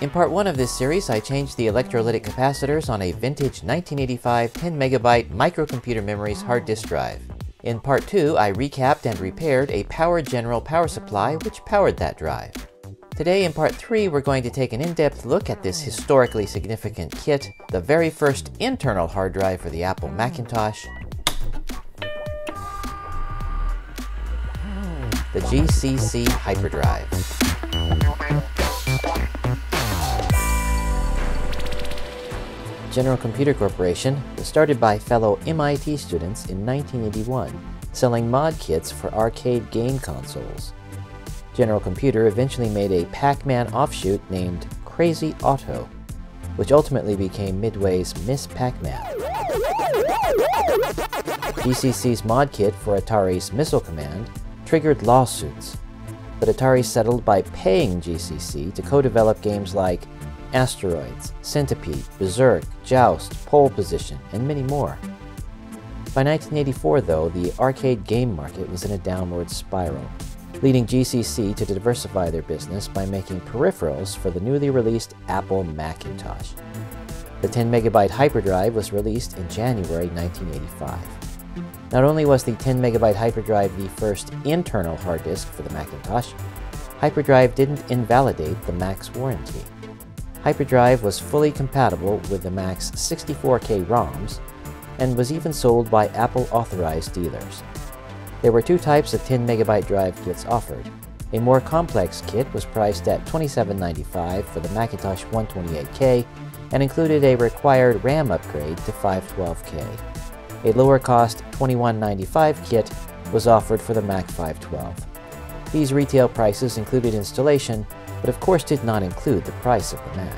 In part 1 of this series, I changed the electrolytic capacitors on a vintage 1985 10 megabyte microcomputer memories hard disk drive. In part 2, I recapped and repaired a Power General power supply which powered that drive. Today in part 3, we're going to take an in-depth look at this historically significant kit, the very first internal hard drive for the Apple Macintosh, the GCC Hyperdrive. General Computer Corporation was started by fellow MIT students in 1981, selling mod kits for arcade game consoles. General Computer eventually made a Pac-Man offshoot named Crazy Otto, which ultimately became Midway's Ms. Pac-Man. GCC's mod kit for Atari's Missile Command triggered lawsuits, but Atari settled by paying GCC to co-develop games like Asteroids, Centipede, Berserk, Joust, Pole Position, and many more. By 1984, though, the arcade game market was in a downward spiral, leading GCC to diversify their business by making peripherals for the newly released Apple Macintosh. The 10 megabyte hyperdrive was released in January 1985. Not only was the 10 megabyte hyperdrive the first internal hard disk for the Macintosh, hyperdrive didn't invalidate the Mac's warranty. Hyperdrive was fully compatible with the Mac's 64K ROMs and was even sold by Apple authorized dealers. There were two types of 10 megabyte drive kits offered. A more complex kit was priced at $27.95 for the Macintosh 128K and included a required RAM upgrade to 512K. A lower cost $21.95 kit was offered for the Mac 512. These retail prices included installation but of course did not include the price of the Mac.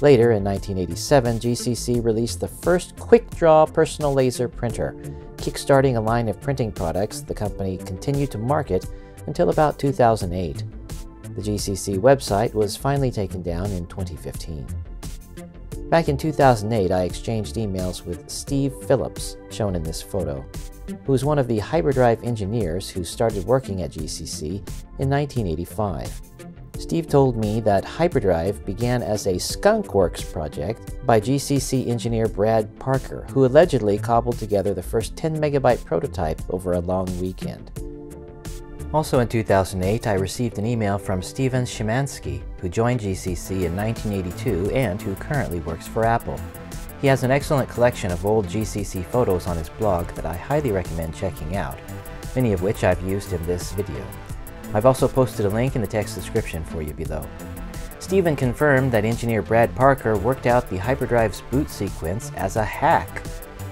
Later, in 1987, GCC released the first QuickDraw personal laser printer, kickstarting a line of printing products the company continued to market until about 2008. The GCC website was finally taken down in 2015. Back in 2008, I exchanged emails with Steve Phillips, shown in this photo, who was one of the hyperdrive engineers who started working at GCC in 1985. Steve told me that Hyperdrive began as a Skunkworks project by GCC engineer Brad Parker, who allegedly cobbled together the first 10 megabyte prototype over a long weekend. Also in 2008, I received an email from Steven Szymanski, who joined GCC in 1982 and who currently works for Apple. He has an excellent collection of old GCC photos on his blog that I highly recommend checking out, many of which I've used in this video. I've also posted a link in the text description for you below. Stephen confirmed that engineer Brad Parker worked out the hyperdrive's boot sequence as a hack.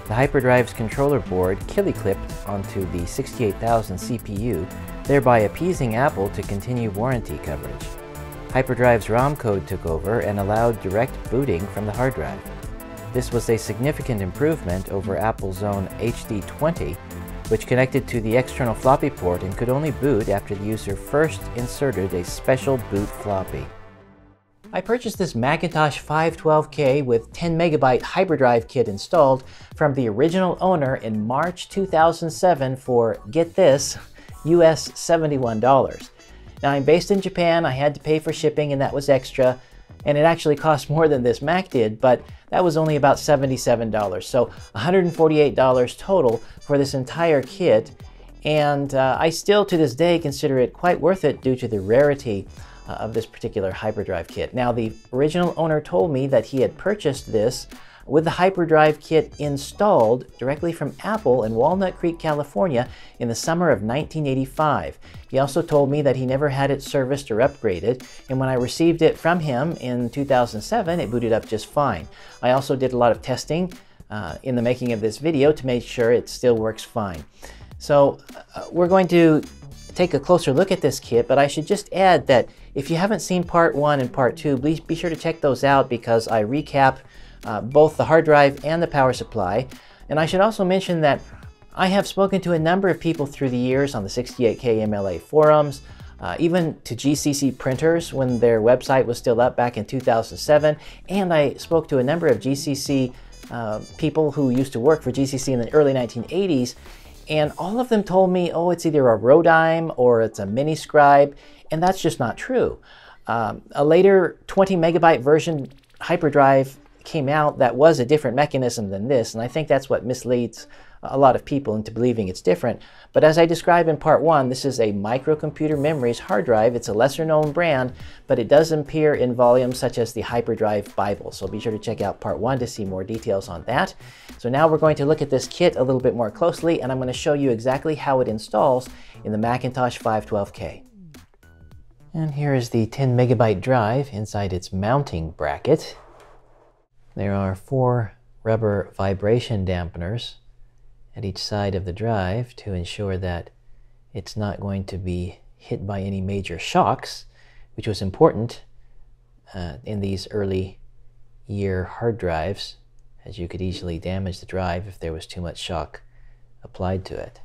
The hyperdrive's controller board killy-clipped onto the 68000 CPU, thereby appeasing Apple to continue warranty coverage. Hyperdrive's ROM code took over and allowed direct booting from the hard drive. This was a significant improvement over Apple's own HD20, which connected to the external floppy port and could only boot after the user first inserted a special boot floppy. I purchased this Macintosh 512K with 10 megabyte hyperdrive kit installed from the original owner in March 2007 for, get this, US $71. Now I'm based in Japan, I had to pay for shipping and that was extra, and it actually cost more than this Mac did, but that was only about $77. So $148 total for this entire kit. And uh, I still, to this day, consider it quite worth it due to the rarity uh, of this particular hyperdrive kit. Now, the original owner told me that he had purchased this with the hyperdrive kit installed directly from Apple in Walnut Creek, California in the summer of 1985. He also told me that he never had it serviced or upgraded, and when I received it from him in 2007, it booted up just fine. I also did a lot of testing uh, in the making of this video to make sure it still works fine. So uh, we're going to take a closer look at this kit, but I should just add that if you haven't seen part one and part two, please be sure to check those out because I recap uh, both the hard drive and the power supply. And I should also mention that I have spoken to a number of people through the years on the 68K MLA forums, uh, even to GCC printers when their website was still up back in 2007, and I spoke to a number of GCC uh, people who used to work for GCC in the early 1980s, and all of them told me, oh, it's either a Rodime or it's a Miniscribe, and that's just not true. Um, a later 20 megabyte version hyperdrive came out that was a different mechanism than this, and I think that's what misleads a lot of people into believing it's different. But as I describe in part one, this is a microcomputer memories hard drive. It's a lesser known brand, but it does appear in volumes such as the Hard Drive Bible. So be sure to check out part one to see more details on that. So now we're going to look at this kit a little bit more closely, and I'm going to show you exactly how it installs in the Macintosh 512K. And here is the 10 megabyte drive inside its mounting bracket. There are four rubber vibration dampeners at each side of the drive to ensure that it's not going to be hit by any major shocks, which was important uh, in these early year hard drives, as you could easily damage the drive if there was too much shock applied to it.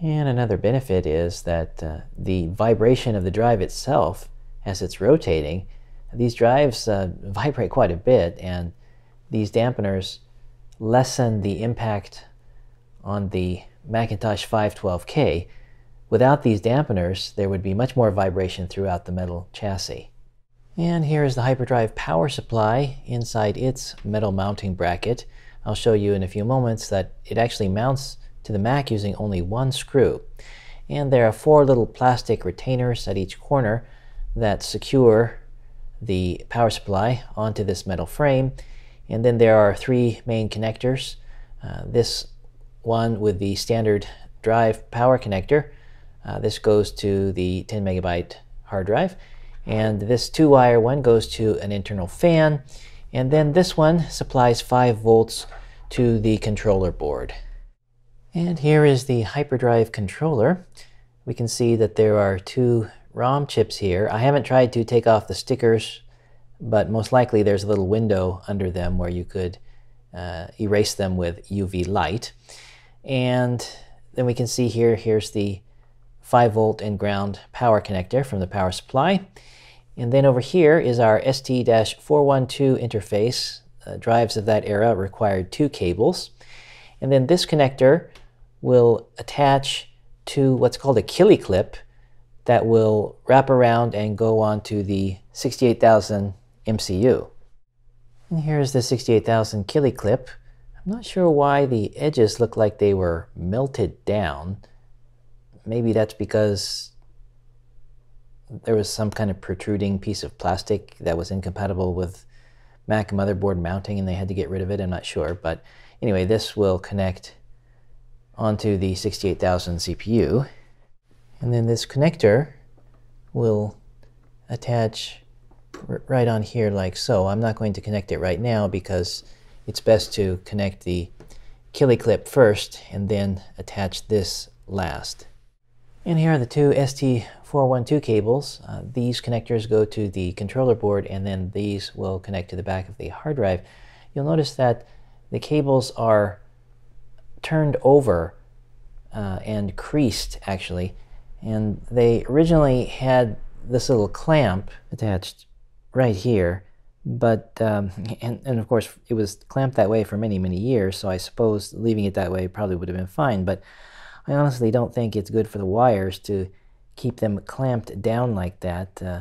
And another benefit is that uh, the vibration of the drive itself, as it's rotating, these drives uh, vibrate quite a bit, and these dampeners lessen the impact on the Macintosh 512K, without these dampeners, there would be much more vibration throughout the metal chassis. And here is the hyperdrive power supply inside its metal mounting bracket. I'll show you in a few moments that it actually mounts to the Mac using only one screw. And there are four little plastic retainers at each corner that secure the power supply onto this metal frame. And then there are three main connectors. Uh, this one with the standard drive power connector. Uh, this goes to the 10 megabyte hard drive. And this two wire one goes to an internal fan. And then this one supplies 5 volts to the controller board. And here is the hyperdrive controller. We can see that there are two ROM chips here. I haven't tried to take off the stickers, but most likely there's a little window under them where you could uh, erase them with UV light. And then we can see here, here's the 5 volt and ground power connector from the power supply. And then over here is our ST-412 interface. Uh, drives of that era required two cables. And then this connector will attach to what's called a Killy clip that will wrap around and go on to the 68000 MCU. And here's the 68000 Killy clip. I'm not sure why the edges look like they were melted down. Maybe that's because there was some kind of protruding piece of plastic that was incompatible with Mac motherboard mounting and they had to get rid of it. I'm not sure. But anyway, this will connect onto the 68000 CPU. And then this connector will attach right on here like so. I'm not going to connect it right now because it's best to connect the Killy clip first and then attach this last. And here are the two ST412 cables. Uh, these connectors go to the controller board and then these will connect to the back of the hard drive. You'll notice that the cables are turned over uh, and creased actually and they originally had this little clamp attached right here but um, and, and of course it was clamped that way for many many years so I suppose leaving it that way probably would have been fine but I honestly don't think it's good for the wires to keep them clamped down like that uh,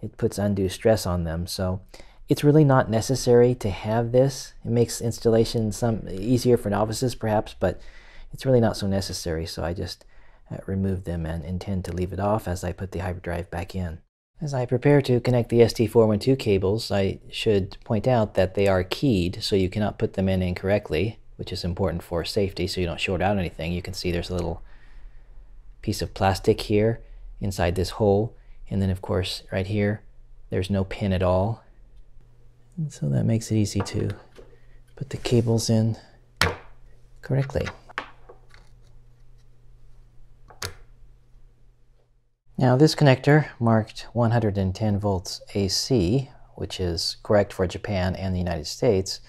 it puts undue stress on them so it's really not necessary to have this. It makes installation some easier for novices perhaps but it's really not so necessary so I just uh, remove them and intend to leave it off as I put the hyperdrive back in as I prepare to connect the ST412 cables, I should point out that they are keyed, so you cannot put them in incorrectly, which is important for safety so you don't short out anything. You can see there's a little piece of plastic here inside this hole, and then of course right here, there's no pin at all. And so that makes it easy to put the cables in correctly. Now this connector marked 110 volts AC, which is correct for Japan and the United States,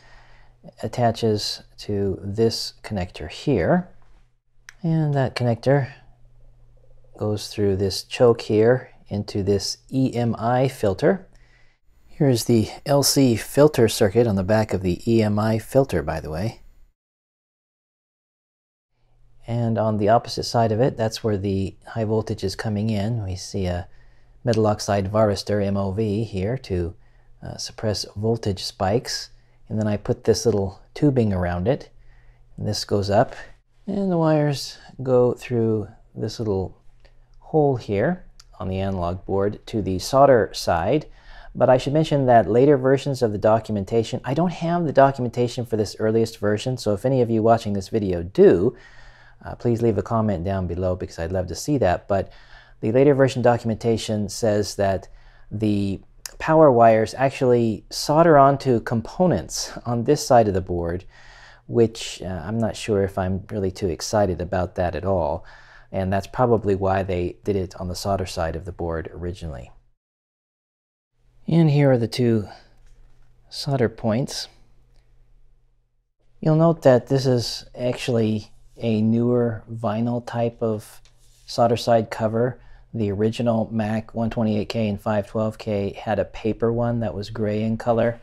attaches to this connector here. And that connector goes through this choke here into this EMI filter. Here's the LC filter circuit on the back of the EMI filter, by the way. And on the opposite side of it, that's where the high voltage is coming in. We see a metal oxide varistor MOV here to uh, suppress voltage spikes. And then I put this little tubing around it. And this goes up. And the wires go through this little hole here on the analog board to the solder side. But I should mention that later versions of the documentation, I don't have the documentation for this earliest version, so if any of you watching this video do, uh, please leave a comment down below because I'd love to see that. But the later version documentation says that the power wires actually solder onto components on this side of the board, which uh, I'm not sure if I'm really too excited about that at all. And that's probably why they did it on the solder side of the board originally. And here are the two solder points. You'll note that this is actually a newer vinyl type of solder side cover. The original Mac 128K and 512K had a paper one that was gray in color.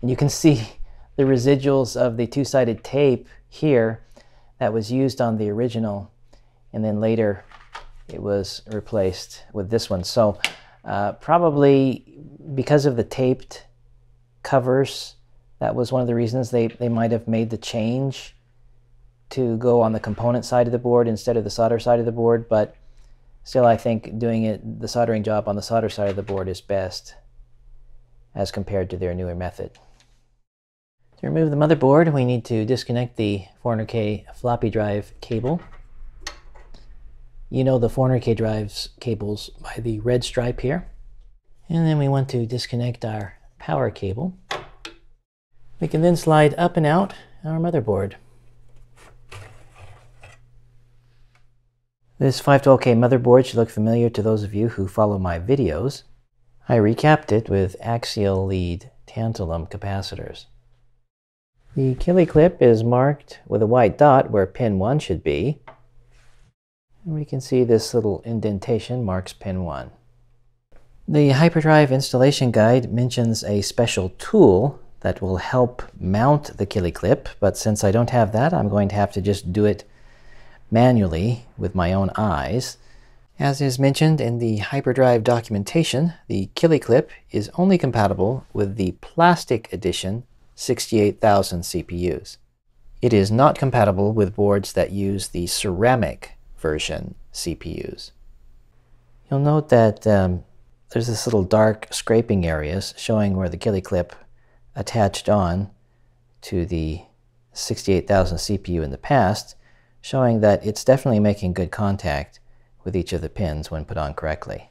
And you can see the residuals of the two-sided tape here that was used on the original. And then later it was replaced with this one. So uh, probably because of the taped covers, that was one of the reasons they, they might have made the change to go on the component side of the board instead of the solder side of the board, but still I think doing it the soldering job on the solder side of the board is best as compared to their newer method. To remove the motherboard, we need to disconnect the 400K floppy drive cable. You know the 400K drives cables by the red stripe here. And then we want to disconnect our power cable. We can then slide up and out our motherboard. This 512K motherboard should look familiar to those of you who follow my videos. I recapped it with axial lead tantalum capacitors. The Killy clip is marked with a white dot where pin 1 should be. And we can see this little indentation marks pin 1. The Hyperdrive installation guide mentions a special tool that will help mount the Killy clip, but since I don't have that, I'm going to have to just do it manually with my own eyes. As is mentioned in the Hyperdrive documentation, the Killy clip is only compatible with the plastic edition 68000 CPUs. It is not compatible with boards that use the ceramic version CPUs. You'll note that um, there's this little dark scraping areas showing where the Killy clip attached on to the 68000 CPU in the past showing that it's definitely making good contact with each of the pins when put on correctly.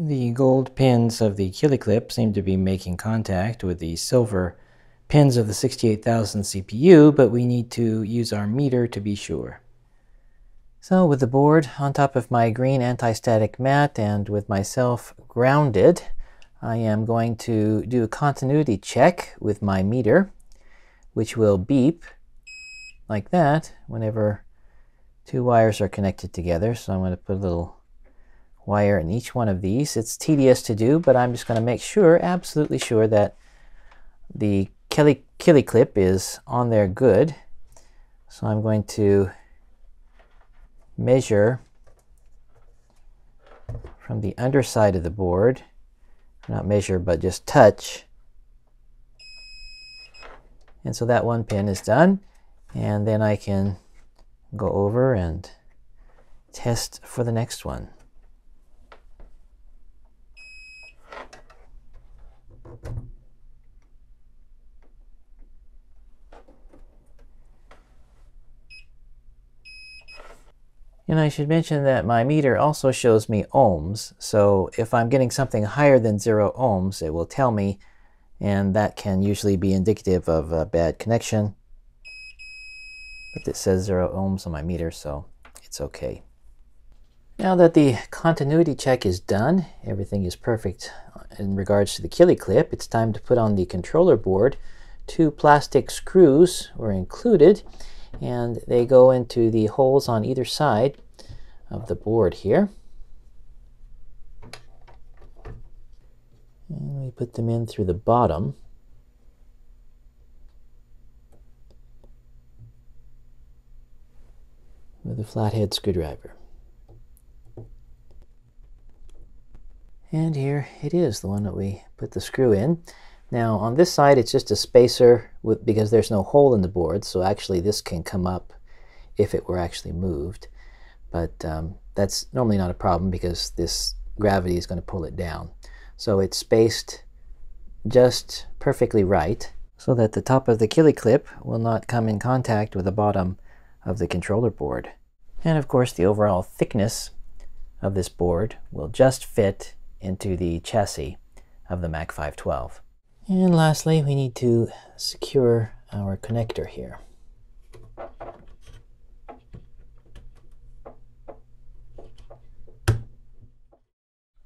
The gold pins of the Killy clip seem to be making contact with the silver pins of the 68000 CPU, but we need to use our meter to be sure. So with the board on top of my green anti-static mat and with myself grounded, I am going to do a continuity check with my meter, which will beep like that whenever two wires are connected together. So I'm going to put a little wire in each one of these. It's tedious to do, but I'm just going to make sure, absolutely sure, that the Killy, Killy clip is on there good. So I'm going to measure from the underside of the board, not measure, but just touch. And so that one pin is done. And then I can go over and test for the next one. And I should mention that my meter also shows me ohms, so if I'm getting something higher than zero ohms, it will tell me, and that can usually be indicative of a bad connection. But it says zero ohms on my meter, so it's okay. Now that the continuity check is done, everything is perfect in regards to the Killy clip, it's time to put on the controller board. Two plastic screws were included, and they go into the holes on either side of the board here. And we put them in through the bottom. with a flathead screwdriver. And here it is, the one that we put the screw in. Now on this side it's just a spacer with, because there's no hole in the board so actually this can come up if it were actually moved but um, that's normally not a problem because this gravity is going to pull it down. So it's spaced just perfectly right so that the top of the Killy clip will not come in contact with the bottom of the controller board. And of course the overall thickness of this board will just fit into the chassis of the Mac 512. And lastly, we need to secure our connector here.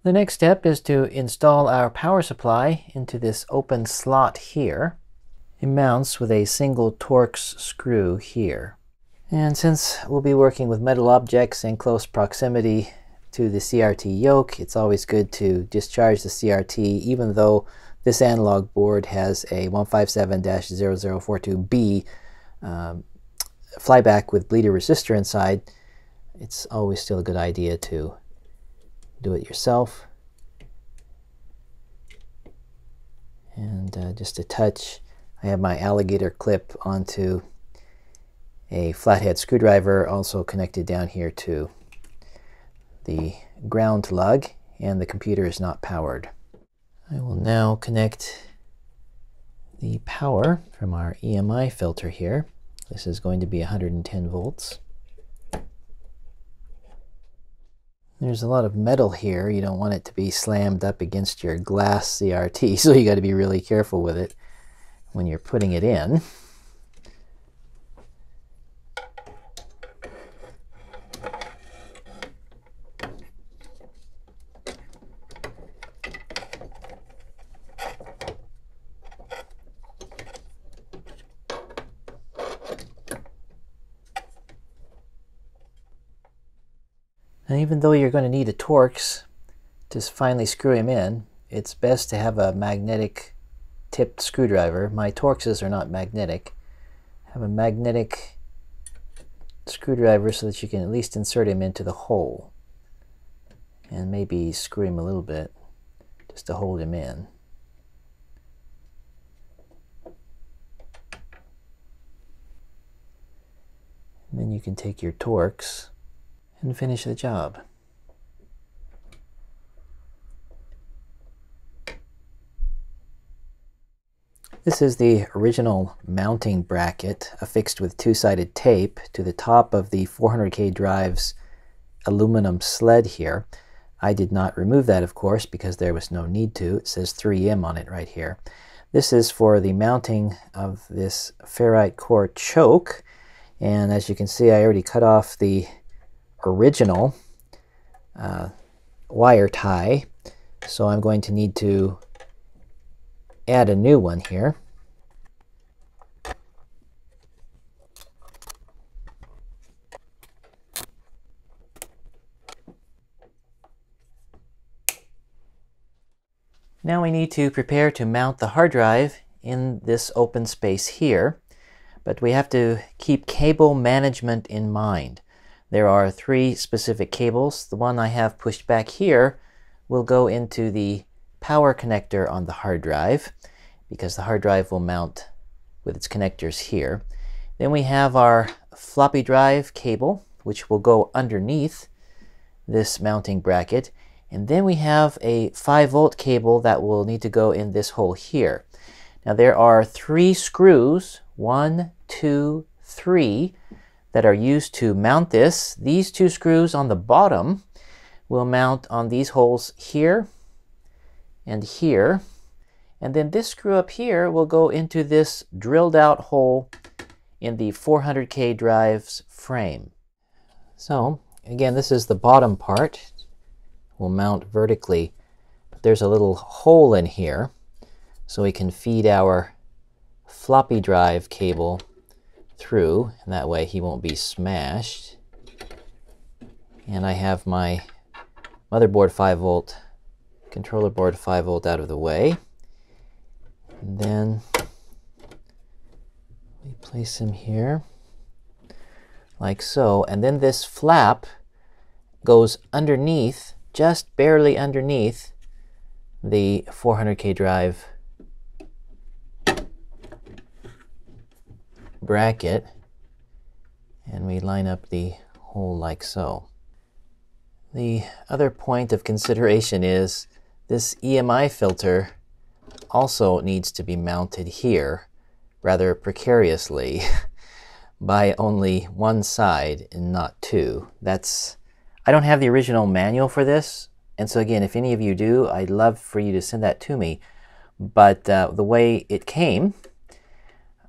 The next step is to install our power supply into this open slot here. It mounts with a single Torx screw here. And since we'll be working with metal objects in close proximity to the CRT yoke, it's always good to discharge the CRT even though this analog board has a 157-0042B um, flyback with bleeder resistor inside. It's always still a good idea to do it yourself. And uh, just a touch, I have my alligator clip onto a flathead screwdriver also connected down here to the ground lug and the computer is not powered. I will now connect the power from our EMI filter here. This is going to be 110 volts. There's a lot of metal here. You don't want it to be slammed up against your glass CRT, so you got to be really careful with it when you're putting it in. Even though you're going to need a Torx to finally screw him in, it's best to have a magnetic tipped screwdriver. My Torxes are not magnetic. Have a magnetic screwdriver so that you can at least insert him into the hole and maybe screw him a little bit just to hold him in. And then you can take your Torx and finish the job. This is the original mounting bracket affixed with two-sided tape to the top of the 400K drive's aluminum sled here. I did not remove that, of course, because there was no need to. It says 3M on it right here. This is for the mounting of this ferrite core choke. And as you can see, I already cut off the original uh, wire tie. So I'm going to need to add a new one here. Now we need to prepare to mount the hard drive in this open space here, but we have to keep cable management in mind. There are three specific cables. The one I have pushed back here will go into the power connector on the hard drive because the hard drive will mount with its connectors here. Then we have our floppy drive cable which will go underneath this mounting bracket and then we have a 5 volt cable that will need to go in this hole here. Now there are three screws, one, two, three, that are used to mount this. These two screws on the bottom will mount on these holes here and here. And then this screw up here will go into this drilled out hole in the 400K drive's frame. So again, this is the bottom part. Will mount vertically. But there's a little hole in here so we can feed our floppy drive cable through, and that way he won't be smashed. And I have my motherboard 5 volt, controller board 5 volt out of the way. And then we place him here, like so. And then this flap goes underneath, just barely underneath the 400K drive bracket and we line up the hole like so. The other point of consideration is this EMI filter also needs to be mounted here rather precariously by only one side and not two. That's I don't have the original manual for this, and so again, if any of you do, I'd love for you to send that to me. But uh, the way it came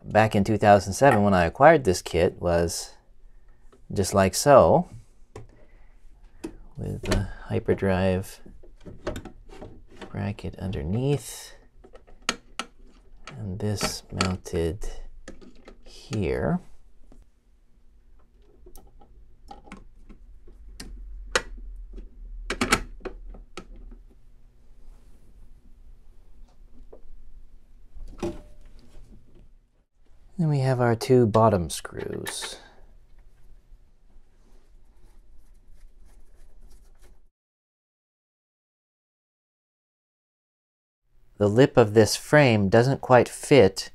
back in 2007 when I acquired this kit was just like so with the hyperdrive bracket underneath and this mounted here. Then we have our two bottom screws. The lip of this frame doesn't quite fit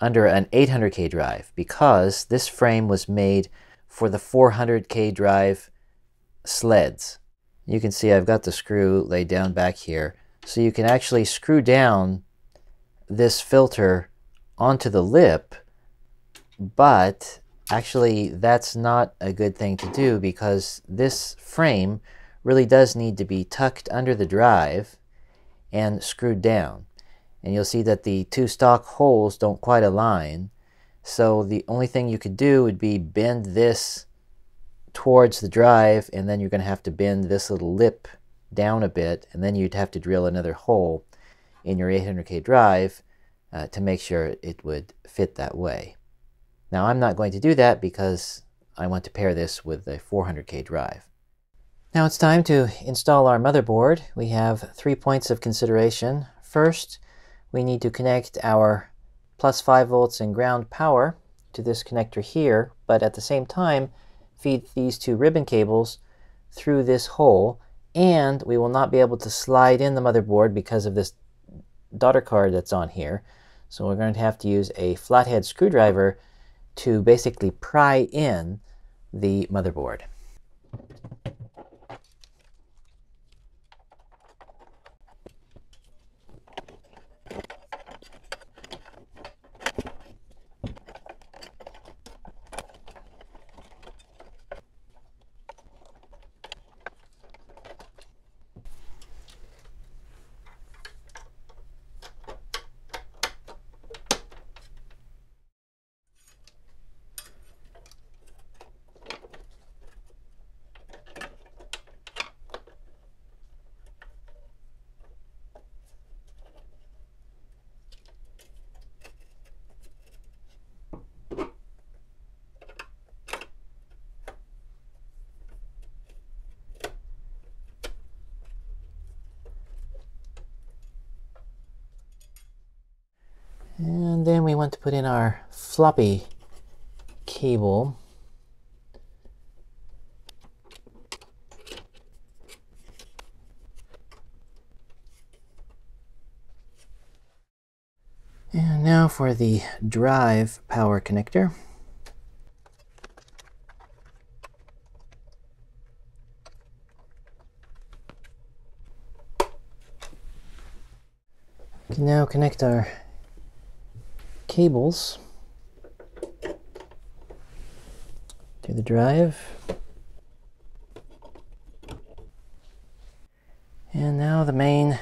under an 800K drive because this frame was made for the 400K drive sleds. You can see I've got the screw laid down back here. So you can actually screw down this filter onto the lip but actually, that's not a good thing to do because this frame really does need to be tucked under the drive and screwed down. And you'll see that the two stock holes don't quite align. So the only thing you could do would be bend this towards the drive and then you're going to have to bend this little lip down a bit and then you'd have to drill another hole in your 800K drive uh, to make sure it would fit that way. Now I'm not going to do that because I want to pair this with a 400K drive. Now it's time to install our motherboard. We have three points of consideration. First, we need to connect our plus 5 volts and ground power to this connector here, but at the same time feed these two ribbon cables through this hole and we will not be able to slide in the motherboard because of this daughter card that's on here. So we're going to have to use a flathead screwdriver to basically pry in the motherboard. And then we want to put in our floppy cable. And now for the drive power connector. Can now connect our cables to the drive. And now the main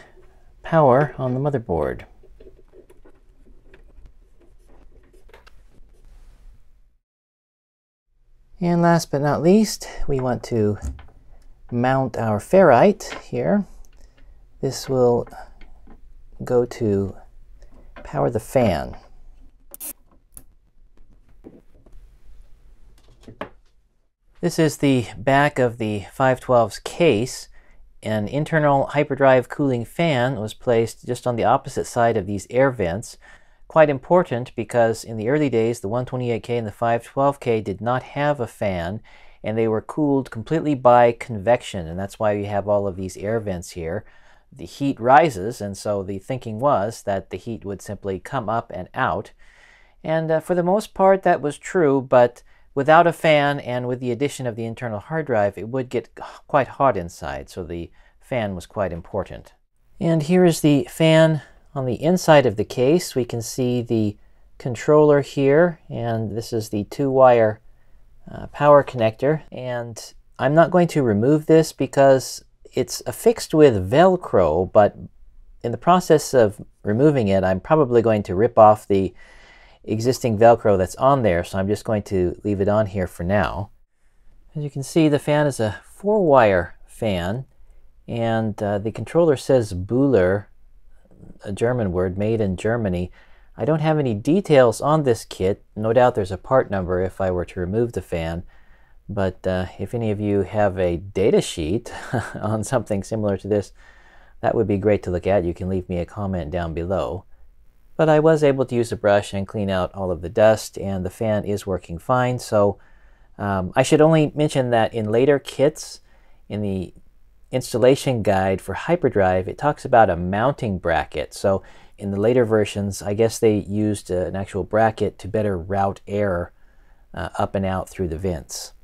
power on the motherboard. And last but not least, we want to mount our ferrite here. This will go to power the fan. This is the back of the 512's case. An internal hyperdrive cooling fan was placed just on the opposite side of these air vents. Quite important because in the early days, the 128K and the 512K did not have a fan and they were cooled completely by convection. And that's why we have all of these air vents here. The heat rises, and so the thinking was that the heat would simply come up and out. And uh, for the most part, that was true, but Without a fan and with the addition of the internal hard drive, it would get quite hot inside, so the fan was quite important. And here is the fan on the inside of the case. We can see the controller here, and this is the two-wire uh, power connector. And I'm not going to remove this because it's affixed with Velcro, but in the process of removing it, I'm probably going to rip off the existing Velcro that's on there, so I'm just going to leave it on here for now. As you can see, the fan is a four-wire fan, and uh, the controller says Bühler, a German word, made in Germany. I don't have any details on this kit. No doubt there's a part number if I were to remove the fan, but uh, if any of you have a data sheet on something similar to this, that would be great to look at. You can leave me a comment down below. But I was able to use a brush and clean out all of the dust and the fan is working fine. So um, I should only mention that in later kits, in the installation guide for hyperdrive, it talks about a mounting bracket. So in the later versions, I guess they used an actual bracket to better route air uh, up and out through the vents.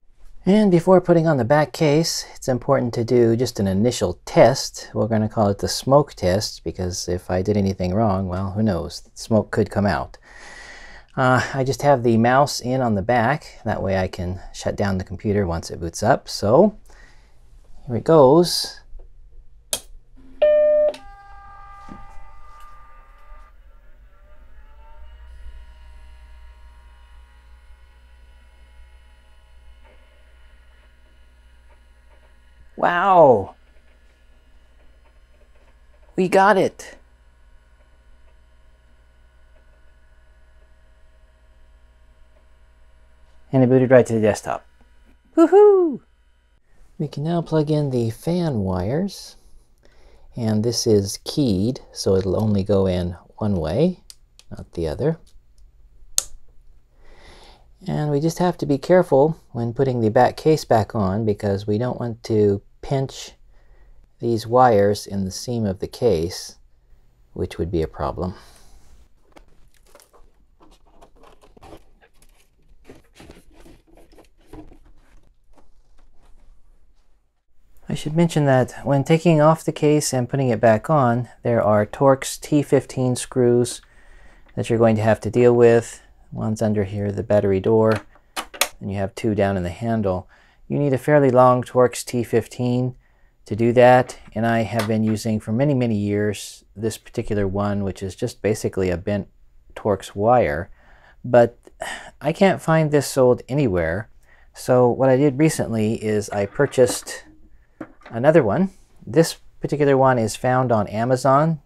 And before putting on the back case, it's important to do just an initial test. We're going to call it the smoke test because if I did anything wrong, well, who knows? Smoke could come out. Uh, I just have the mouse in on the back. That way I can shut down the computer once it boots up. So here it goes. Wow! We got it! And it booted right to the desktop. Woohoo! We can now plug in the fan wires. And this is keyed, so it'll only go in one way, not the other. And we just have to be careful when putting the back case back on because we don't want to pinch these wires in the seam of the case, which would be a problem. I should mention that when taking off the case and putting it back on, there are Torx T15 screws that you're going to have to deal with. One's under here, the battery door, and you have two down in the handle. You need a fairly long Torx T15 to do that, and I have been using for many, many years this particular one, which is just basically a bent Torx wire. But I can't find this sold anywhere. So what I did recently is I purchased another one. This particular one is found on Amazon.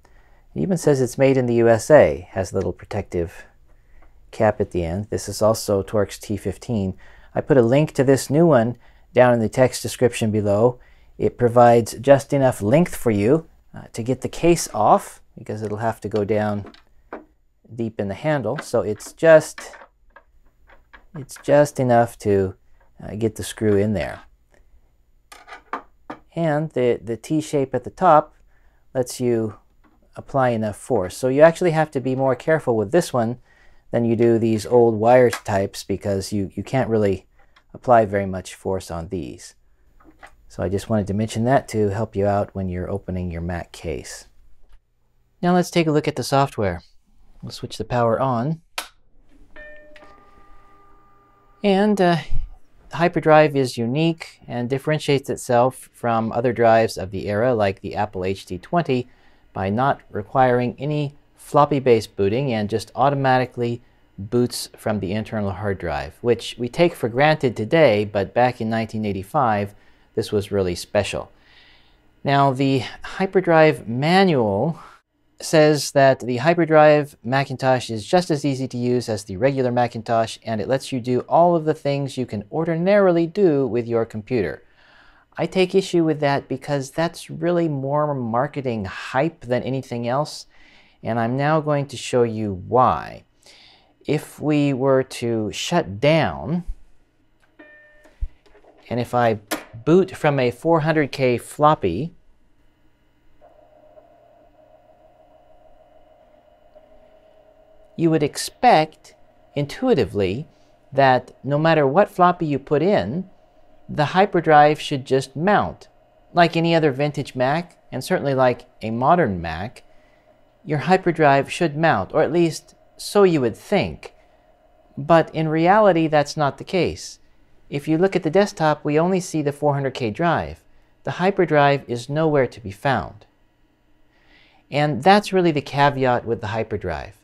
It even says it's made in the USA, has a little protective cap at the end. This is also Torx T15. I put a link to this new one down in the text description below. It provides just enough length for you uh, to get the case off because it'll have to go down deep in the handle. So it's just it's just enough to uh, get the screw in there. And the, the T-shape at the top lets you apply enough force. So you actually have to be more careful with this one than you do these old wire types because you, you can't really apply very much force on these. So I just wanted to mention that to help you out when you're opening your Mac case. Now let's take a look at the software. We'll switch the power on. And uh, Hyperdrive is unique and differentiates itself from other drives of the era like the Apple HD20 by not requiring any floppy-based booting and just automatically boots from the internal hard drive, which we take for granted today, but back in 1985, this was really special. Now, the hyperdrive manual says that the hyperdrive Macintosh is just as easy to use as the regular Macintosh and it lets you do all of the things you can ordinarily do with your computer. I take issue with that because that's really more marketing hype than anything else and I'm now going to show you why. If we were to shut down and if I boot from a 400K floppy you would expect intuitively that no matter what floppy you put in, the hyperdrive should just mount. Like any other vintage Mac, and certainly like a modern Mac, your hyperdrive should mount, or at least so you would think. But in reality, that's not the case. If you look at the desktop, we only see the 400K drive. The hyperdrive is nowhere to be found. And that's really the caveat with the hyperdrive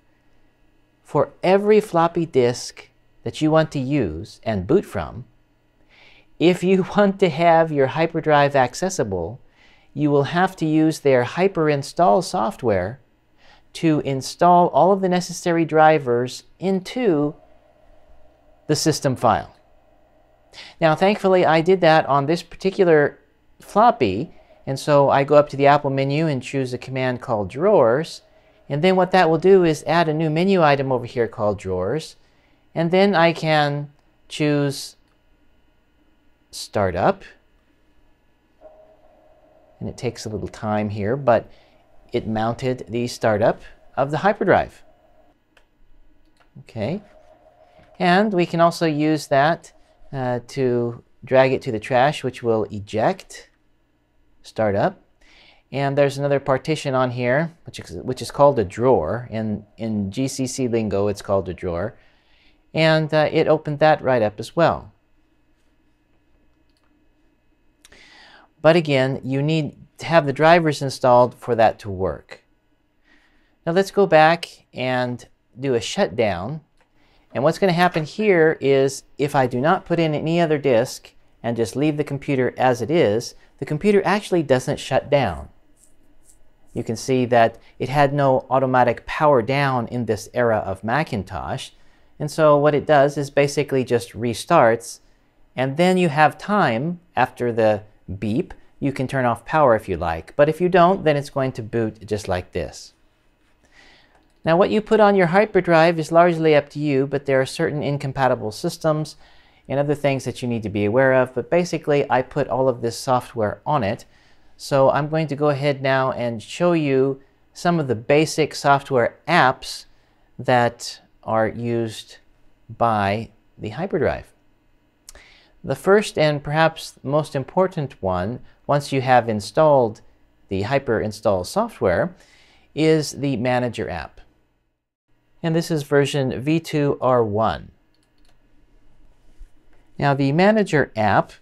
for every floppy disk that you want to use and boot from, if you want to have your hyperdrive accessible, you will have to use their hyperinstall software to install all of the necessary drivers into the system file. Now, thankfully, I did that on this particular floppy, and so I go up to the Apple menu and choose a command called drawers, and then what that will do is add a new menu item over here called drawers. And then I can choose startup. And it takes a little time here, but it mounted the startup of the hyperdrive. Okay. And we can also use that uh, to drag it to the trash, which will eject startup. And there's another partition on here, which is, which is called a drawer. In, in GCC lingo, it's called a drawer. And uh, it opened that right up as well. But again, you need have the drivers installed for that to work. Now let's go back and do a shutdown. And what's going to happen here is if I do not put in any other disk and just leave the computer as it is, the computer actually doesn't shut down you can see that it had no automatic power down in this era of Macintosh. And so what it does is basically just restarts. And then you have time after the beep. You can turn off power if you like. But if you don't, then it's going to boot just like this. Now what you put on your hyperdrive is largely up to you, but there are certain incompatible systems and other things that you need to be aware of. But basically, I put all of this software on it. So I'm going to go ahead now and show you some of the basic software apps that are used by the hyperdrive. The first and perhaps most important one, once you have installed the hyper install software, is the Manager app. And this is version V2R1. Now the Manager app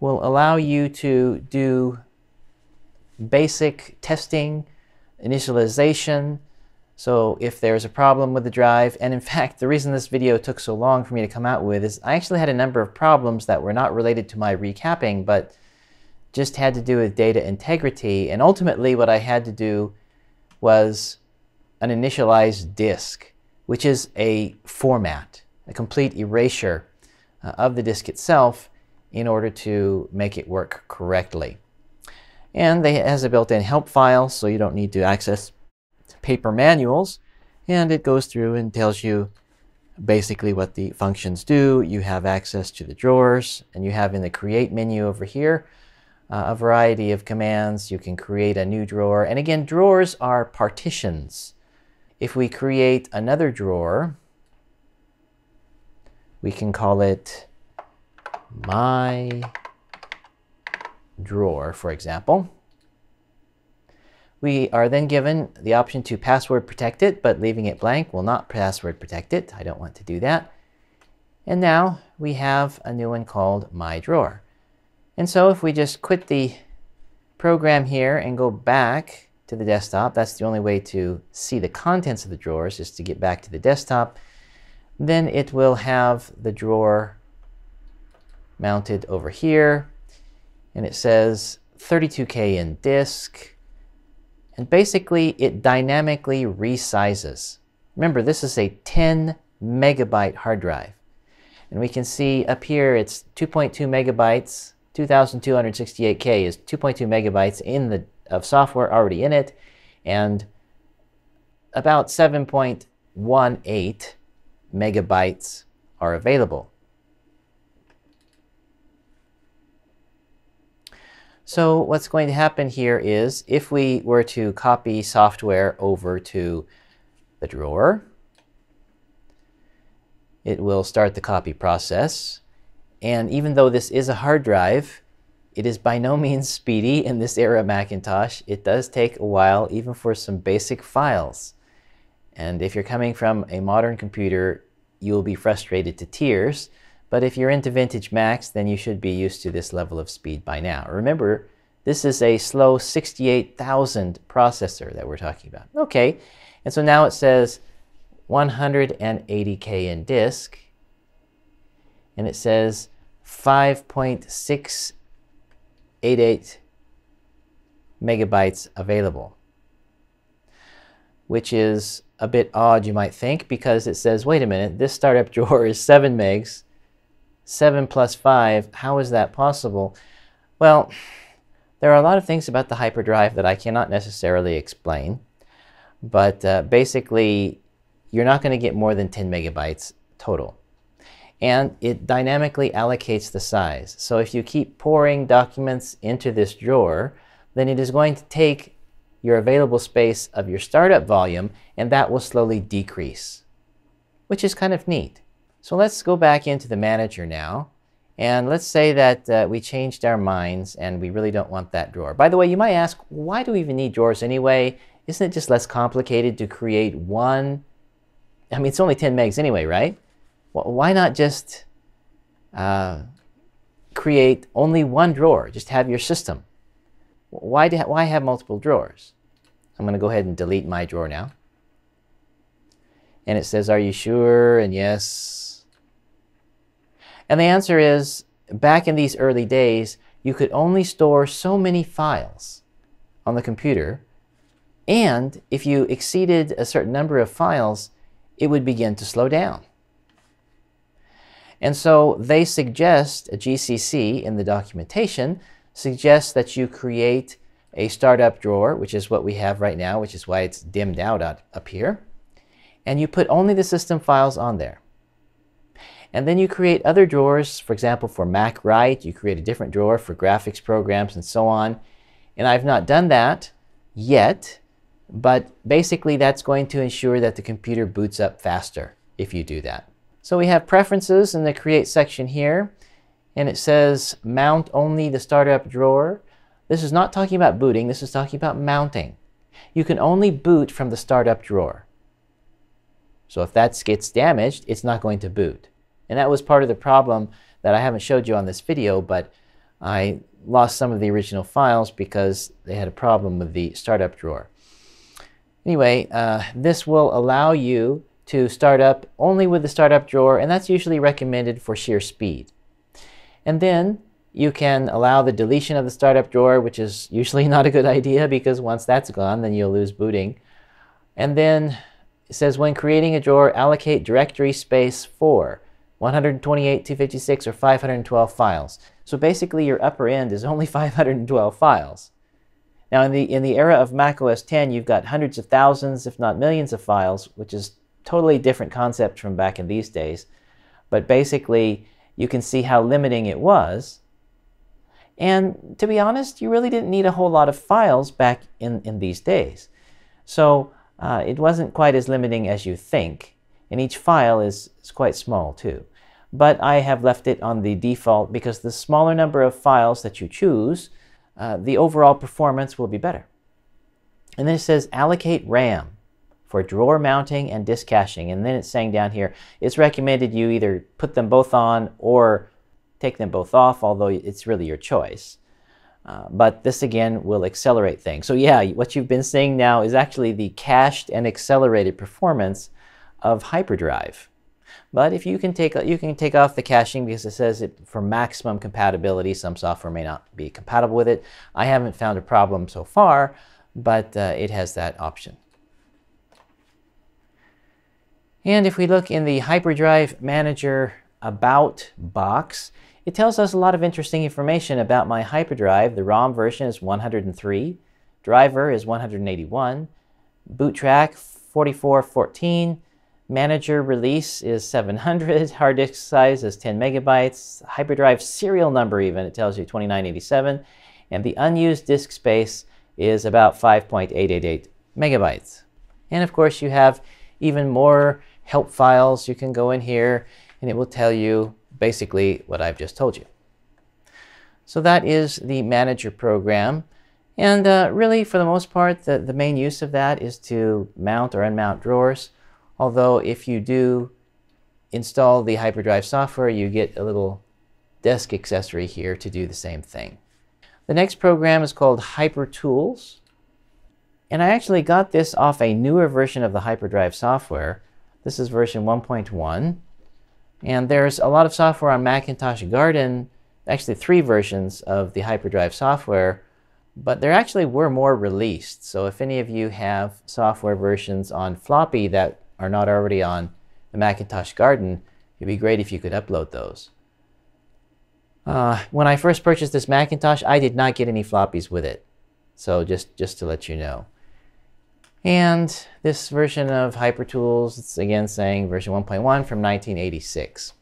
will allow you to do basic testing, initialization. So if there's a problem with the drive, and in fact, the reason this video took so long for me to come out with is I actually had a number of problems that were not related to my recapping, but just had to do with data integrity. And ultimately, what I had to do was an initialized disk, which is a format, a complete erasure uh, of the disk itself in order to make it work correctly. And it has a built-in help file, so you don't need to access paper manuals. And it goes through and tells you basically what the functions do. You have access to the drawers, and you have in the Create menu over here uh, a variety of commands. You can create a new drawer. And again, drawers are partitions. If we create another drawer, we can call it My drawer, for example. We are then given the option to password protect it, but leaving it blank will not password protect it. I don't want to do that. And now we have a new one called My Drawer. And so if we just quit the program here and go back to the desktop, that's the only way to see the contents of the drawers is to get back to the desktop, then it will have the drawer mounted over here and it says 32K in disk. And basically, it dynamically resizes. Remember, this is a 10 megabyte hard drive. And we can see up here it's 2.2 megabytes, 2268K is 2.2 megabytes in the, of software already in it, and about 7.18 megabytes are available. So what's going to happen here is if we were to copy software over to the drawer, it will start the copy process. And even though this is a hard drive, it is by no means speedy in this era of Macintosh. It does take a while, even for some basic files. And if you're coming from a modern computer, you will be frustrated to tears. But if you're into vintage Macs, then you should be used to this level of speed by now. Remember, this is a slow 68,000 processor that we're talking about. Okay, and so now it says 180K in disk, and it says 5.688 megabytes available, which is a bit odd, you might think, because it says, wait a minute, this startup drawer is 7 megs, 7 plus 5, how is that possible? Well, there are a lot of things about the hyperdrive that I cannot necessarily explain. But uh, basically, you're not going to get more than 10 megabytes total. And it dynamically allocates the size. So if you keep pouring documents into this drawer, then it is going to take your available space of your startup volume, and that will slowly decrease, which is kind of neat. So let's go back into the manager now. And let's say that uh, we changed our minds and we really don't want that drawer. By the way, you might ask, why do we even need drawers anyway? isn't it just less complicated to create one? I mean, it's only 10 megs anyway, right? Why not just uh, create only one drawer? Just have your system. Why, do, why have multiple drawers? I'm going to go ahead and delete my drawer now. And it says, are you sure? And yes. And the answer is, back in these early days, you could only store so many files on the computer and if you exceeded a certain number of files, it would begin to slow down. And so they suggest, a GCC in the documentation, suggests that you create a startup drawer, which is what we have right now, which is why it's dimmed out up here. And you put only the system files on there. And then you create other drawers, for example, for Mac Write, you create a different drawer for graphics programs and so on. And I've not done that yet, but basically, that's going to ensure that the computer boots up faster if you do that. So we have preferences in the create section here, and it says mount only the startup drawer. This is not talking about booting, this is talking about mounting. You can only boot from the startup drawer. So if that gets damaged, it's not going to boot. And that was part of the problem that I haven't showed you on this video, but I lost some of the original files because they had a problem with the startup drawer. Anyway, uh, this will allow you to start up only with the startup drawer, and that's usually recommended for sheer speed. And then you can allow the deletion of the startup drawer, which is usually not a good idea because once that's gone, then you'll lose booting. And then it says when creating a drawer, allocate directory space for 128, 256, or 512 files. So basically your upper end is only 512 files. Now, in the, in the era of Mac OS 10, you've got hundreds of thousands, if not millions of files, which is totally different concept from back in these days. But basically, you can see how limiting it was. And to be honest, you really didn't need a whole lot of files back in, in these days. So uh, it wasn't quite as limiting as you think. And each file is, is quite small too. But I have left it on the default because the smaller number of files that you choose, uh, the overall performance will be better. And then it says allocate RAM for drawer mounting and disk caching. And then it's saying down here, it's recommended you either put them both on or take them both off, although it's really your choice. Uh, but this again will accelerate things. So yeah, what you've been seeing now is actually the cached and accelerated performance of hyperdrive. But if you can take you can take off the caching because it says it for maximum compatibility. Some software may not be compatible with it. I haven't found a problem so far, but uh, it has that option. And if we look in the HyperDrive Manager About box, it tells us a lot of interesting information about my HyperDrive. The ROM version is 103, driver is 181, boot track 4414, manager release is 700, hard disk size is 10 megabytes, HyperDrive serial number even, it tells you 2987, and the unused disk space is about 5.888 megabytes. And of course you have even more help files. You can go in here and it will tell you basically what I've just told you. So that is the manager program. And uh, really, for the most part, the, the main use of that is to mount or unmount drawers. Although if you do install the HyperDrive software, you get a little desk accessory here to do the same thing. The next program is called HyperTools. And I actually got this off a newer version of the HyperDrive software. This is version 1.1. And there's a lot of software on Macintosh Garden, actually three versions of the HyperDrive software, but there actually were more released. So if any of you have software versions on floppy that are not already on the Macintosh Garden, it'd be great if you could upload those. Uh, when I first purchased this Macintosh, I did not get any floppies with it. So just, just to let you know. And this version of HyperTools, it's again saying version 1.1 from 1986.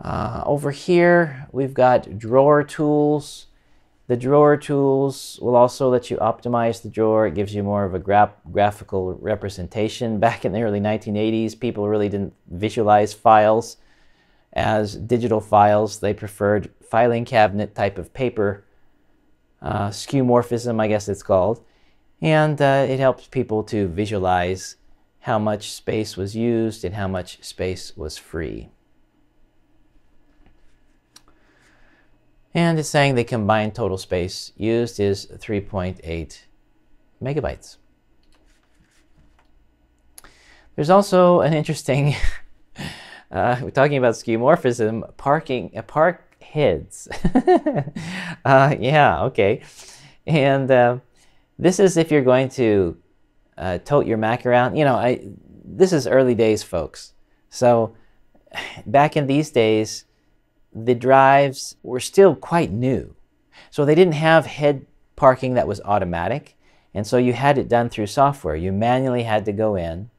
Uh, over here, we've got drawer tools. The drawer tools will also let you optimize the drawer. It gives you more of a gra graphical representation. Back in the early 1980s, people really didn't visualize files as digital files. They preferred filing cabinet type of paper, uh, skeuomorphism, I guess it's called. And uh, it helps people to visualize how much space was used and how much space was free. And it's saying the combined total space used is 3.8 megabytes. There's also an interesting, uh, we're talking about skeuomorphism, parking, uh, park heads. uh, yeah, okay. And uh, this is if you're going to uh, tote your Mac around. You know, I this is early days, folks. So back in these days, the drives were still quite new. So they didn't have head parking that was automatic. And so you had it done through software. You manually had to go in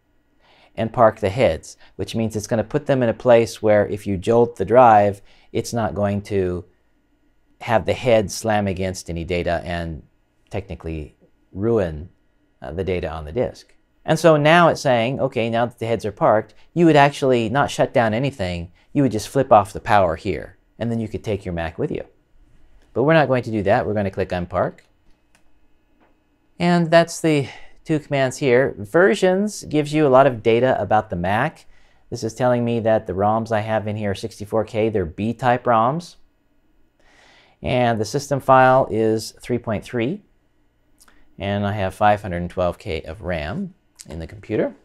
and park the heads, which means it's going to put them in a place where if you jolt the drive, it's not going to have the head slam against any data and technically ruin uh, the data on the disk. And so now it's saying, okay, now that the heads are parked, you would actually not shut down anything. You would just flip off the power here, and then you could take your Mac with you. But we're not going to do that. We're going to click Unpark. And that's the two commands here. Versions gives you a lot of data about the Mac. This is telling me that the ROMs I have in here are 64K. They're B-type ROMs. And the system file is 3.3 and I have 512K of RAM in the computer.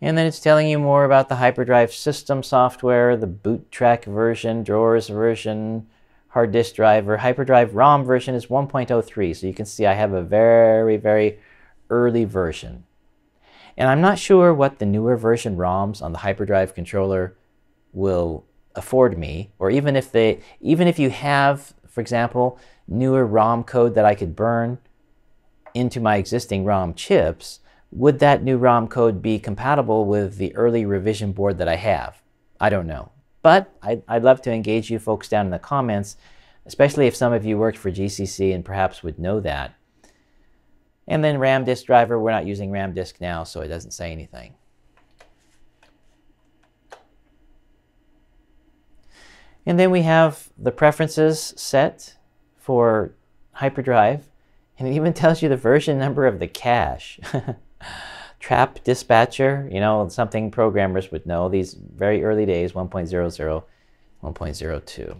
And then it's telling you more about the HyperDrive system software, the boot track version, drawers version, hard disk driver. HyperDrive ROM version is 1.03, so you can see I have a very, very early version. And I'm not sure what the newer version ROMs on the HyperDrive controller will afford me, or even if they, even if you have, for example, newer ROM code that I could burn into my existing ROM chips, would that new ROM code be compatible with the early revision board that I have? I don't know. But I'd, I'd love to engage you folks down in the comments, especially if some of you worked for GCC and perhaps would know that. And then RAM disk driver, we're not using RAM disk now, so it doesn't say anything. And then we have the preferences set for hyperdrive, and it even tells you the version number of the cache. Trap dispatcher, you know, something programmers would know. These very early days, 1.00, 1.02.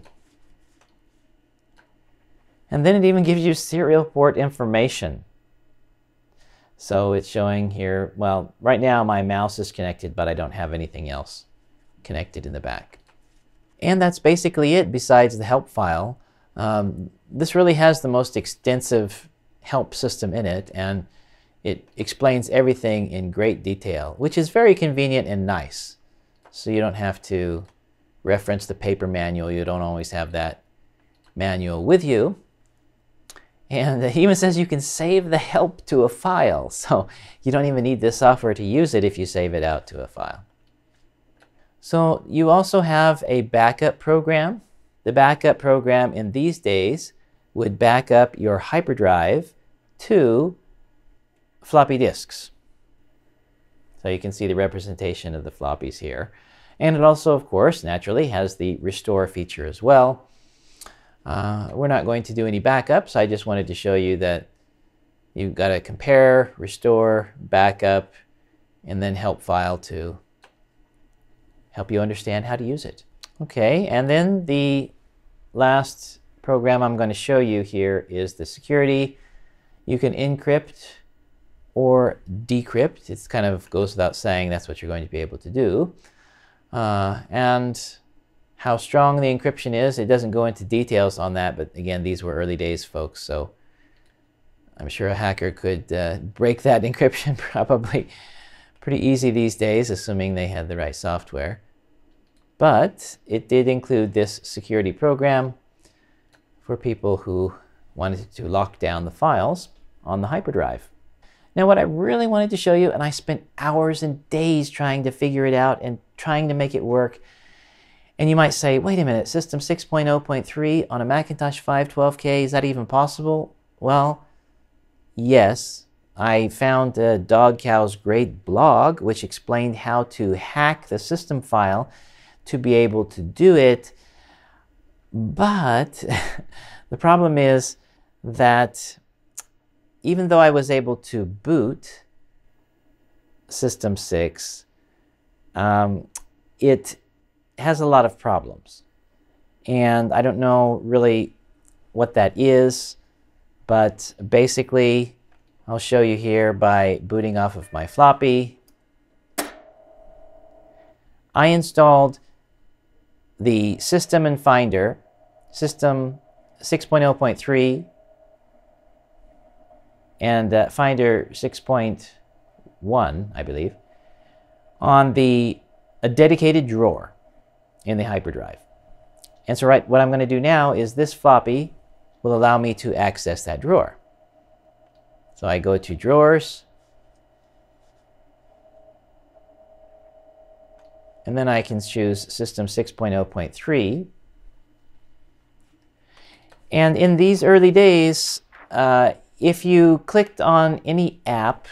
And then it even gives you serial port information. So it's showing here, well, right now my mouse is connected, but I don't have anything else connected in the back. And that's basically it besides the help file. Um, this really has the most extensive help system in it, and it explains everything in great detail, which is very convenient and nice. So you don't have to reference the paper manual. You don't always have that manual with you. And it even says you can save the help to a file. So you don't even need this software to use it if you save it out to a file. So you also have a backup program. The backup program in these days would back up your hyperdrive to floppy disks. So you can see the representation of the floppies here. And it also, of course, naturally has the restore feature as well. Uh, we're not going to do any backups. I just wanted to show you that you've got to compare, restore, backup, and then help file to help you understand how to use it. Okay, and then the last program I'm going to show you here is the security. You can encrypt or decrypt. It kind of goes without saying that's what you're going to be able to do. Uh, and how strong the encryption is, it doesn't go into details on that, but again, these were early days, folks, so I'm sure a hacker could uh, break that encryption probably pretty easy these days, assuming they had the right software. But it did include this security program for people who wanted to lock down the files on the hyperdrive. Now, what I really wanted to show you, and I spent hours and days trying to figure it out and trying to make it work, and you might say, wait a minute, System 6.0.3 on a Macintosh 512K, is that even possible? Well, yes. I found uh, Dog Cow's great blog, which explained how to hack the system file to be able to do it. But the problem is that even though I was able to boot System 6, um, it has a lot of problems. And I don't know really what that is, but basically, I'll show you here by booting off of my floppy. I installed the System and Finder, System 6.0.3, and uh, Finder 6.1, I believe, on the a dedicated drawer in the hyperdrive. And so right, what I'm going to do now is this floppy will allow me to access that drawer. So I go to drawers, and then I can choose system 6.0.3. And in these early days, uh, if you clicked on any app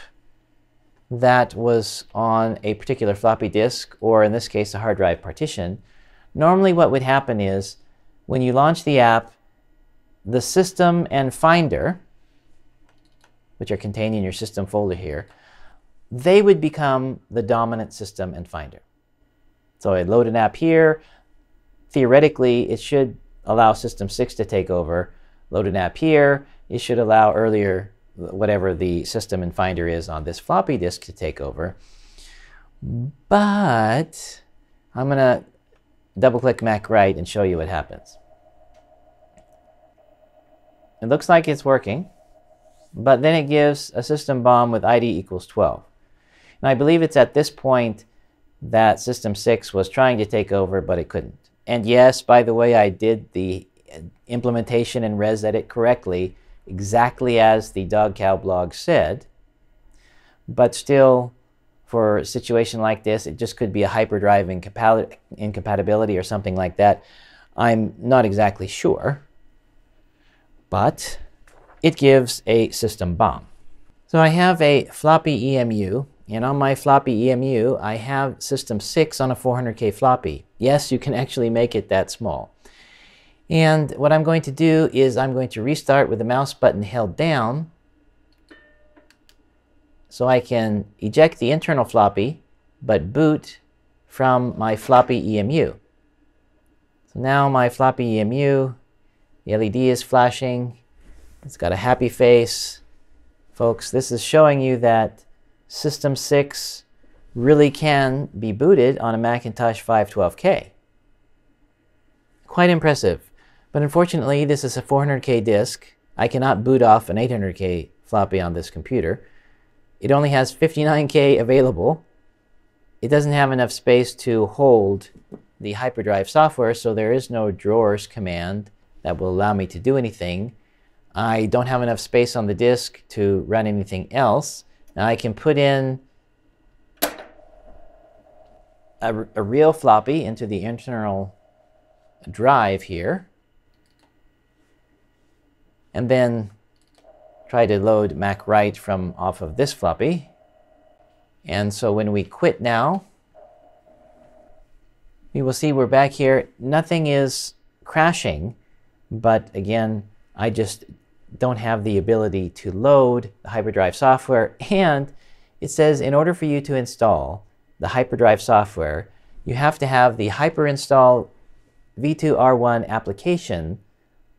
that was on a particular floppy disk, or in this case, a hard drive partition, Normally what would happen is when you launch the app, the system and finder, which are contained in your system folder here, they would become the dominant system and finder. So I load an app here. Theoretically, it should allow System 6 to take over. Load an app here. It should allow earlier, whatever the system and finder is on this floppy disk to take over. But I'm going to double click Mac Write and show you what happens. It looks like it's working, but then it gives a system bomb with ID equals 12. And I believe it's at this point that System 6 was trying to take over, but it couldn't. And yes, by the way, I did the implementation and ResEdit correctly, exactly as the Dog Cow blog said, but still for a situation like this. It just could be a hyperdrive incompatibility or something like that. I'm not exactly sure, but it gives a system bomb. So I have a floppy EMU, and on my floppy EMU, I have system 6 on a 400K floppy. Yes, you can actually make it that small. And what I'm going to do is I'm going to restart with the mouse button held down so I can eject the internal floppy, but boot from my floppy EMU. So now my floppy EMU, the LED is flashing. It's got a happy face. Folks, this is showing you that System 6 really can be booted on a Macintosh 512K. Quite impressive. But unfortunately, this is a 400K disk, I cannot boot off an 800K floppy on this computer. It only has 59K available. It doesn't have enough space to hold the hyperdrive software, so there is no drawers command that will allow me to do anything. I don't have enough space on the disk to run anything else. Now I can put in a, a real floppy into the internal drive here and then try to load MacWrite from off of this floppy. And so when we quit now, you will see we're back here. Nothing is crashing, but again, I just don't have the ability to load the hyperdrive software. And it says in order for you to install the hyperdrive software, you have to have the hyperinstall v2r1 application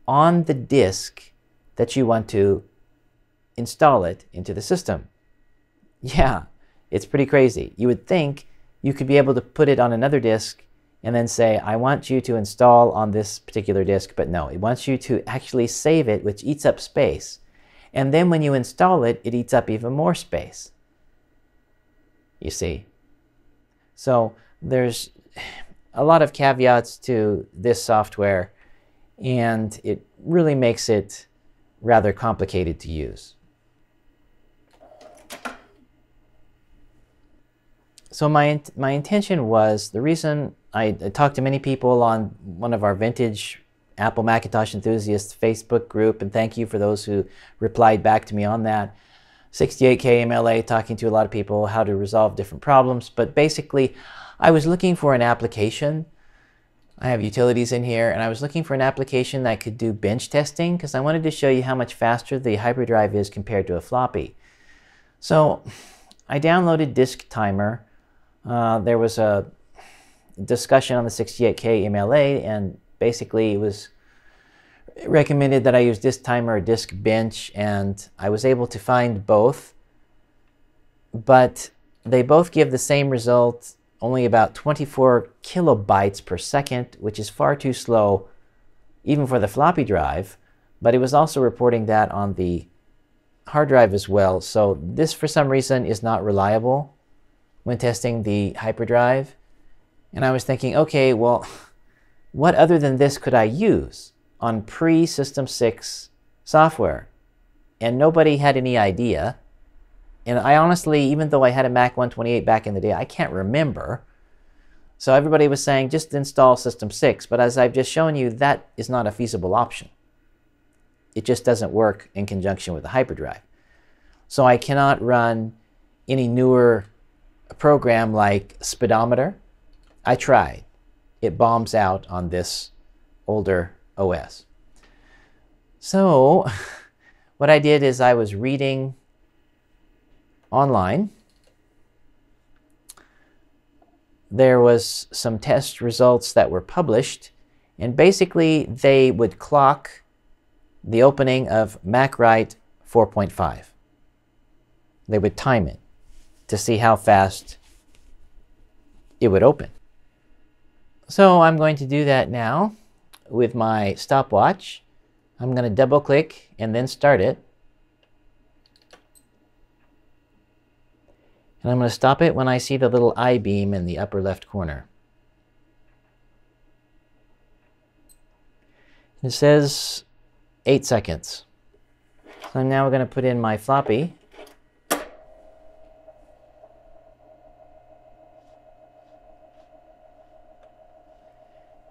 on the disk that you want to install it into the system. Yeah, it's pretty crazy. You would think you could be able to put it on another disk and then say, I want you to install on this particular disk, but no, it wants you to actually save it, which eats up space. And then when you install it, it eats up even more space. You see? So there's a lot of caveats to this software, and it really makes it rather complicated to use. So my, my intention was, the reason I, I talked to many people on one of our vintage Apple Macintosh enthusiasts Facebook group, and thank you for those who replied back to me on that. 68K MLA, talking to a lot of people how to resolve different problems. But basically, I was looking for an application. I have utilities in here, and I was looking for an application that could do bench testing because I wanted to show you how much faster the hyperdrive is compared to a floppy. So I downloaded Disk Timer. Uh, there was a discussion on the 68K MLA, and basically it was recommended that I use Disk Timer or Disk Bench, and I was able to find both. But they both give the same result, only about 24 kilobytes per second, which is far too slow even for the floppy drive. But it was also reporting that on the hard drive as well. So this, for some reason, is not reliable when testing the hyperdrive. And I was thinking, okay, well, what other than this could I use on pre System 6 software? And nobody had any idea. And I honestly, even though I had a Mac 128 back in the day, I can't remember. So everybody was saying just install System 6. But as I've just shown you, that is not a feasible option. It just doesn't work in conjunction with the hyperdrive. So I cannot run any newer program like Speedometer I tried. It bombs out on this older OS. So what I did is I was reading online. There was some test results that were published, and basically they would clock the opening of MacWrite 4.5. They would time it to see how fast it would open. So I'm going to do that now with my stopwatch. I'm going to double click and then start it. And I'm going to stop it when I see the little I beam in the upper left corner. It says 8 seconds. So now we're going to put in my floppy.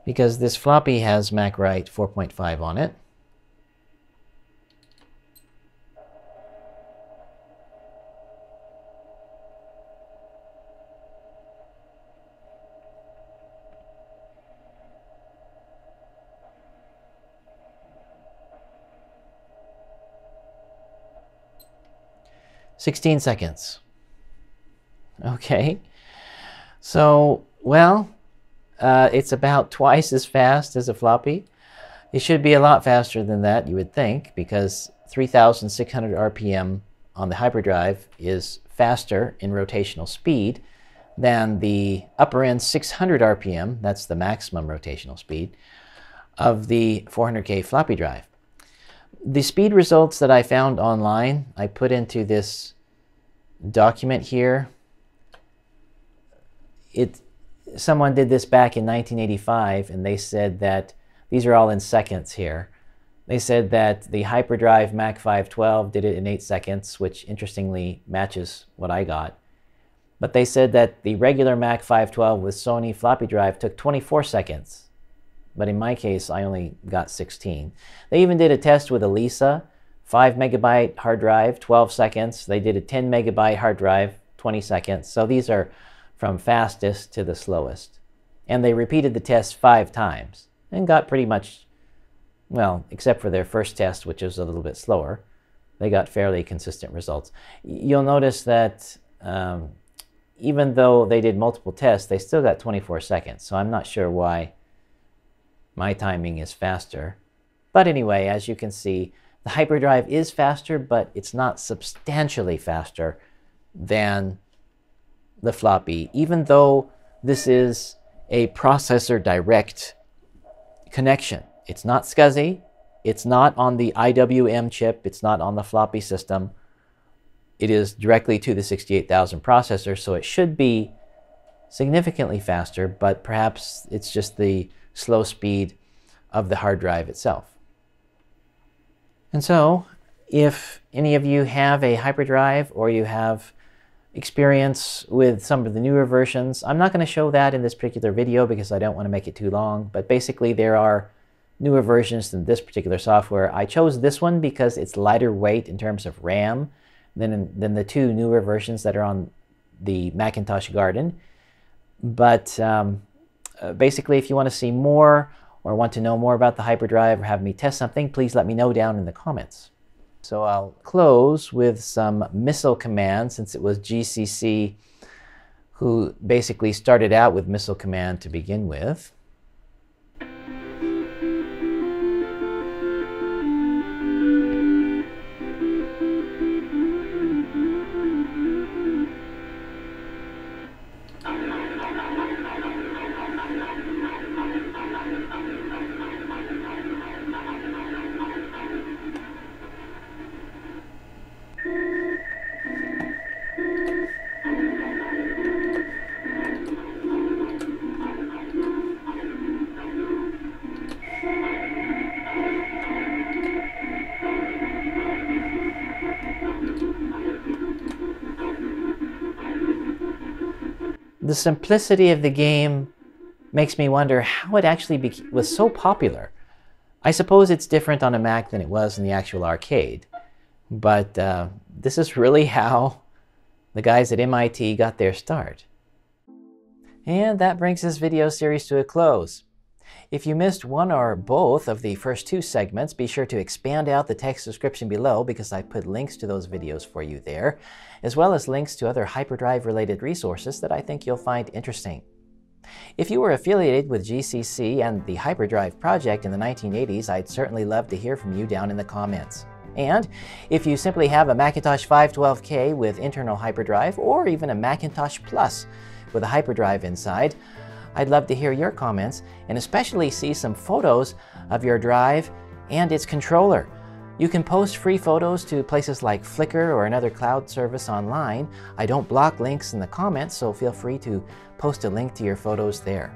Because this floppy has MacWrite 4.5 on it. Sixteen seconds. Okay. So, well, uh, it's about twice as fast as a floppy. It should be a lot faster than that, you would think, because 3,600 RPM on the hyperdrive is faster in rotational speed than the upper end 600 RPM, that's the maximum rotational speed, of the 400K floppy drive. The speed results that I found online, I put into this document here. It, someone did this back in 1985, and they said that these are all in seconds here. They said that the HyperDrive Mac 512 did it in 8 seconds, which interestingly matches what I got. But they said that the regular Mac 512 with Sony floppy drive took 24 seconds. But in my case, I only got 16. They even did a test with a Lisa, 5 megabyte hard drive, 12 seconds. They did a 10 megabyte hard drive, 20 seconds. So these are from fastest to the slowest. And they repeated the test five times and got pretty much well, except for their first test, which was a little bit slower, they got fairly consistent results. You'll notice that um, even though they did multiple tests, they still got 24 seconds. So I'm not sure why my timing is faster. But anyway, as you can see, the hyperdrive is faster, but it's not substantially faster than the floppy, even though this is a processor direct connection. It's not SCSI. It's not on the IWM chip. It's not on the floppy system. It is directly to the 68000 processor, so it should be significantly faster, but perhaps it's just the slow speed of the hard drive itself. And so, if any of you have a hyperdrive or you have experience with some of the newer versions, I'm not going to show that in this particular video because I don't want to make it too long, but basically there are newer versions than this particular software. I chose this one because it's lighter weight in terms of RAM than, than the two newer versions that are on the Macintosh Garden. But um, uh, basically, if you want to see more or want to know more about the hyperdrive or have me test something, please let me know down in the comments. So I'll close with some missile command since it was GCC who basically started out with missile command to begin with. Simplicity of the game makes me wonder how it actually was so popular. I suppose it's different on a Mac than it was in the actual arcade, but uh, this is really how the guys at MIT got their start. And that brings this video series to a close. If you missed one or both of the first two segments, be sure to expand out the text description below because I put links to those videos for you there, as well as links to other hyperdrive related resources that I think you'll find interesting. If you were affiliated with GCC and the Hyperdrive project in the 1980s, I'd certainly love to hear from you down in the comments. And if you simply have a Macintosh 512K with internal hyperdrive, or even a Macintosh Plus with a hyperdrive inside, I'd love to hear your comments and especially see some photos of your drive and its controller. You can post free photos to places like Flickr or another cloud service online. I don't block links in the comments, so feel free to post a link to your photos there.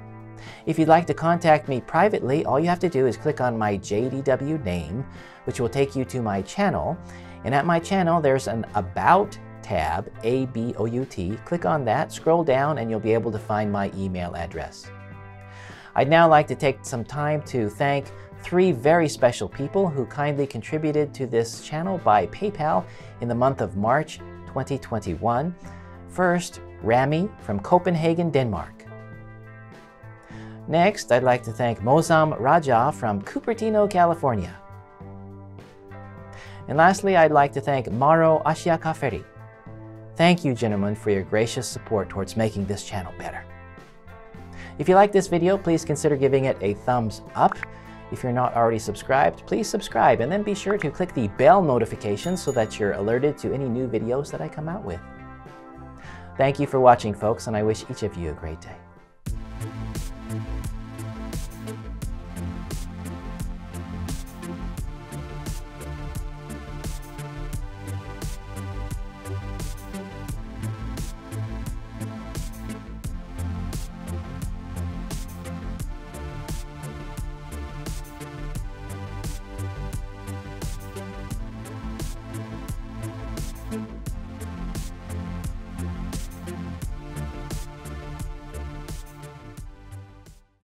If you'd like to contact me privately, all you have to do is click on my JDW name, which will take you to my channel. And at my channel, there's an About tab, A-B-O-U-T. Click on that, scroll down, and you'll be able to find my email address. I'd now like to take some time to thank three very special people who kindly contributed to this channel by PayPal in the month of March 2021. First, Rami from Copenhagen, Denmark. Next, I'd like to thank Mozam Raja from Cupertino, California. And lastly, I'd like to thank Maro Ashiakaferi Thank you, gentlemen, for your gracious support towards making this channel better. If you like this video, please consider giving it a thumbs up. If you're not already subscribed, please subscribe and then be sure to click the bell notification so that you're alerted to any new videos that I come out with. Thank you for watching, folks, and I wish each of you a great day.